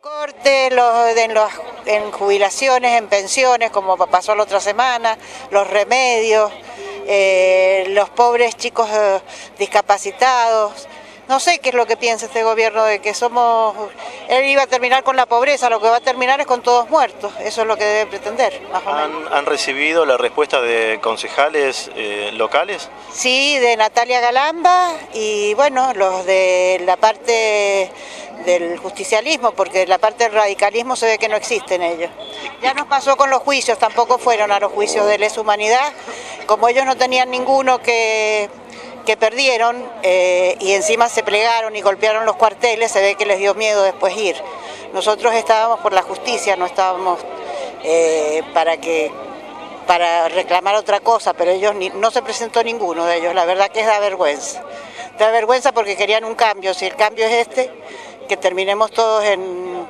Corte los, en, los, en jubilaciones, en pensiones, como pasó la otra semana, los remedios, eh, los pobres chicos eh, discapacitados. No sé qué es lo que piensa este gobierno de que somos... Él iba a terminar con la pobreza, lo que va a terminar es con todos muertos. Eso es lo que debe pretender, más o menos. ¿Han, han recibido la respuesta de concejales eh, locales? Sí, de Natalia Galamba y bueno, los de la parte del justicialismo, porque la parte del radicalismo se ve que no existen ellos. Ya nos pasó con los juicios, tampoco fueron a los juicios de lesa humanidad, como ellos no tenían ninguno que, que perdieron eh, y encima se plegaron y golpearon los cuarteles, se ve que les dio miedo después ir. Nosotros estábamos por la justicia, no estábamos eh, para que para reclamar otra cosa, pero ellos ni, no se presentó ninguno de ellos, la verdad que es da vergüenza. Da vergüenza porque querían un cambio, si el cambio es este, que terminemos todos en,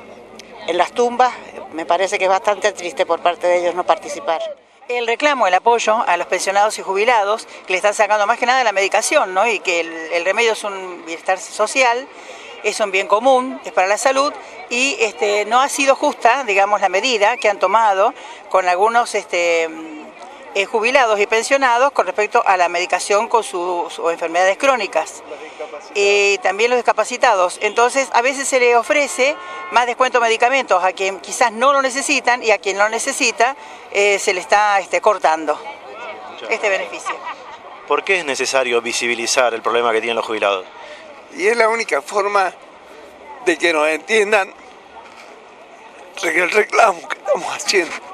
en las tumbas, me parece que es bastante triste por parte de ellos no participar. El reclamo, el apoyo a los pensionados y jubilados, que le están sacando más que nada la medicación, ¿no? y que el, el remedio es un bienestar social, es un bien común, es para la salud, y este, no ha sido justa, digamos, la medida que han tomado con algunos este, eh, jubilados y pensionados con respecto a la medicación con sus, enfermedades crónicas. Y también los discapacitados. Entonces, a veces se le ofrece más descuento de medicamentos a quien quizás no lo necesitan y a quien lo necesita eh, se le está este, cortando este beneficio. ¿Por qué es necesario visibilizar el problema que tienen los jubilados? Y es la única forma de que nos entiendan el reclamo que estamos haciendo.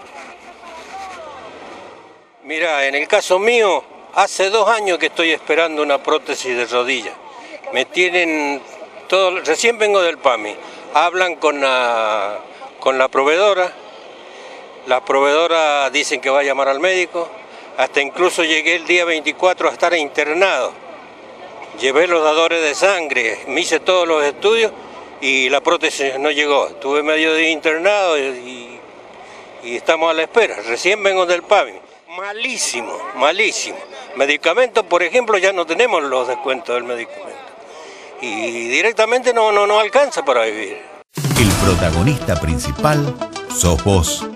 Mira, en el caso mío, hace dos años que estoy esperando una prótesis de rodilla. Me tienen todo, recién vengo del PAMI. Hablan con la, con la proveedora. La proveedora dicen que va a llamar al médico. Hasta incluso llegué el día 24 a estar internado. Llevé los dadores de sangre, me hice todos los estudios y la prótesis no llegó. Estuve medio día internado y, y estamos a la espera. Recién vengo del PAMI. Malísimo, malísimo. Medicamentos, por ejemplo, ya no tenemos los descuentos del medicamento. Y directamente no, no, no alcanza para vivir. El protagonista principal sos vos.